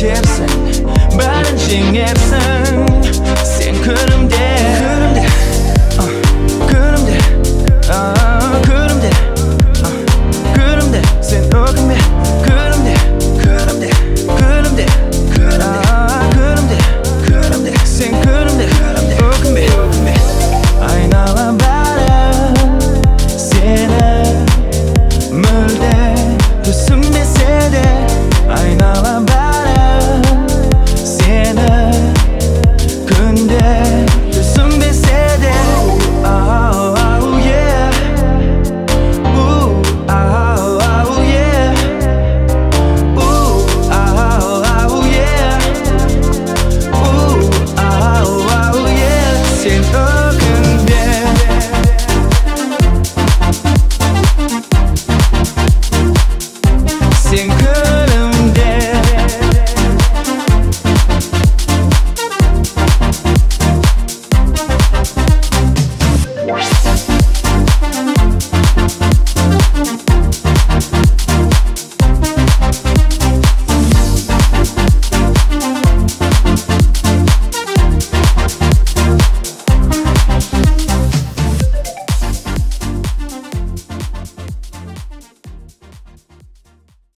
бәрін 많은 Сен 생크름